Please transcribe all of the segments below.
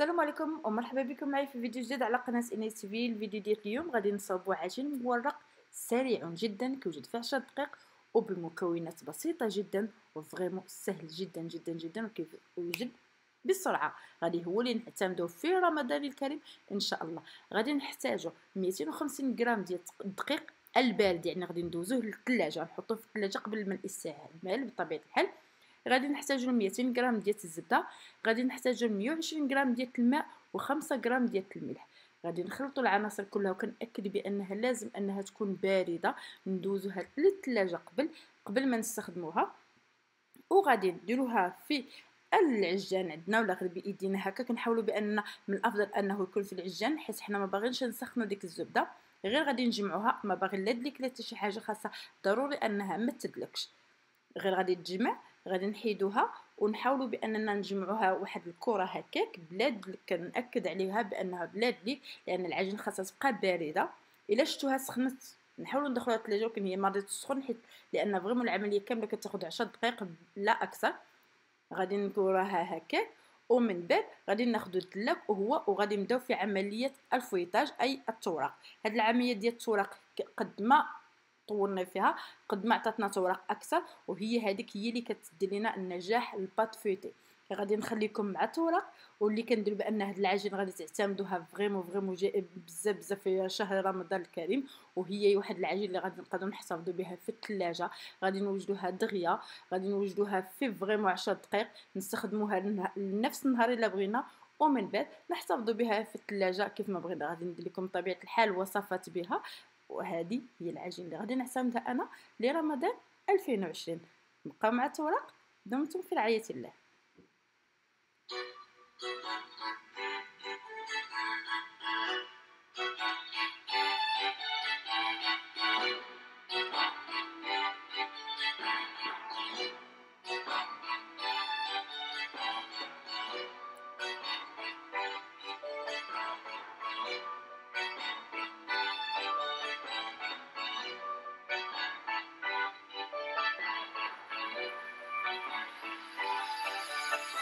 السلام عليكم ومرحبا بكم معي في فيديو جديد على قناة انيس تي في. الفيديو ديال اليوم غادي نصاوبوا عجين مورق سريع جدا كيوجد في 10 دقائق وبمكونات بسيطة جدا و vraiment سهل جدا جدا جدا وكيوجد بسرعة. غادي هو اللي نعتمدوه في رمضان الكريم إن شاء الله. غادي نحتاجو 250 غرام ديال الدقيق البارد يعني غادي ندوزوه للثلاجة نحطوه في الثلاجة قبل ما الاستعمال بطبيعة الحال. غادي نحتاجو 200 غرام ديال الزبدة غادي نحتاجو 120 غرام ديال الماء و5 غرام ديال الملح. غادي نخلطوا العناصر كلها وكنأكد بأنها لازم أنها تكون باردة ندوزوها للثلاجه قبل قبل ما نستخدموها. وغادي نديروها في العجان عندنا ولا غير بإيدينا هكا. كنحاولوا بأننا من الأفضل أنه يكون في العجان حيت حنا ما باغينش نسخنوا ديك الزبدة. غير غادي نجمعوها ما باغي لا دلك لا حتى شي حاجة خاصة ضروري أنها ما تدلكش. غير غادي تجمع غادي نحيدوها ونحاولوا بأننا نجمعوها واحد الكرة هكاك بلا دلك كنأكد عليها بأنها بلا دلك لأن العجين خاصها تبقى باردة. إلا شفتوها سخنت نحاولوا ندخلوها الثلاجه ولكن هي ما غاديش تسخن حيت لأن vraiment العملية كاملة كتاخذ 10 دقائق لا أكثر. غادي نكوراها هكاك ومن بعد غادي ناخذ الدلاك وهو وغادي نبداو في عملية ال feuilletage أي التوراق هاد العملية ديال التوراق قد ما ورقنا فيها قد ما عطاتنا توراق أكثر وهي هذيك هي اللي كتدي لنا النجاح ال pâte feuilletée. غادي نخليكم مع التوراق واللي كندير بأن هاد العجين غادي تعتمدوها vraiment vraiment بزاف بزاف في شهر رمضان الكريم وهي واحد العجين اللي غادي نقدروا نحتفظوا بها في الثلاجه غادي نوجدوها دغيا غادي نوجدوها في vraiment 10 دقائق نستخدموها لنفس النهار إلا بغينا ومن بعد نحتفظوا بها في الثلاجه كيف ما بغينا. غادي ندير لكم طبيعة الحال وصفات بها. وهذه هي العجينه اللي غادي نعتمدها أنا لرمضان 2020 نبقاو مع التوراق دمتم في رعاية الله Thank you.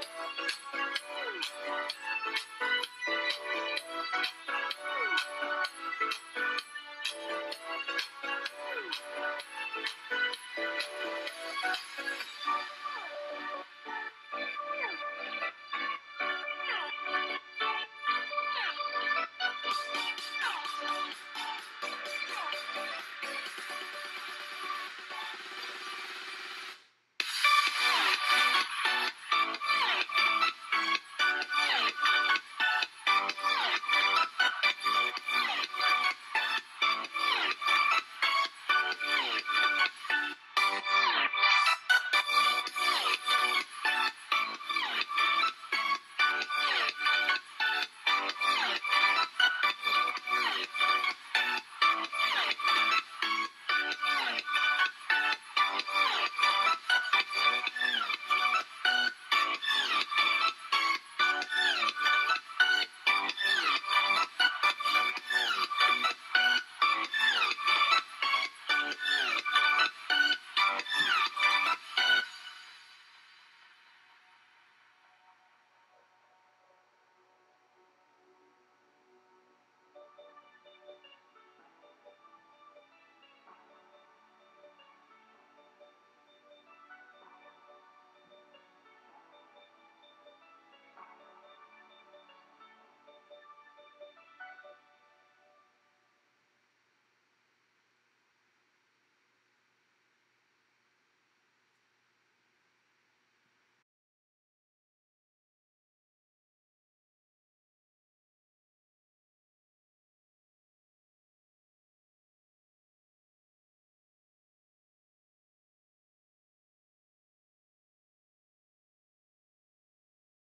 Thank you.